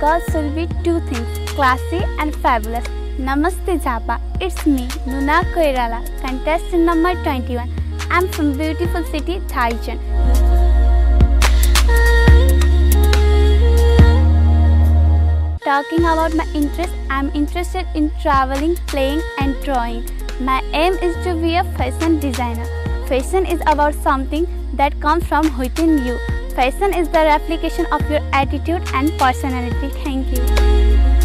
be two things classy and fabulous. Namaste Jhapa, it's me, Nuna Koirala, contestant number 21. I'm from beautiful city Taichung. Talking about my interest, I'm interested in traveling, playing, and drawing. My aim is to be a fashion designer. Fashion is about something that comes from within you. Fashion is the replication of your attitude and personality. Thank you.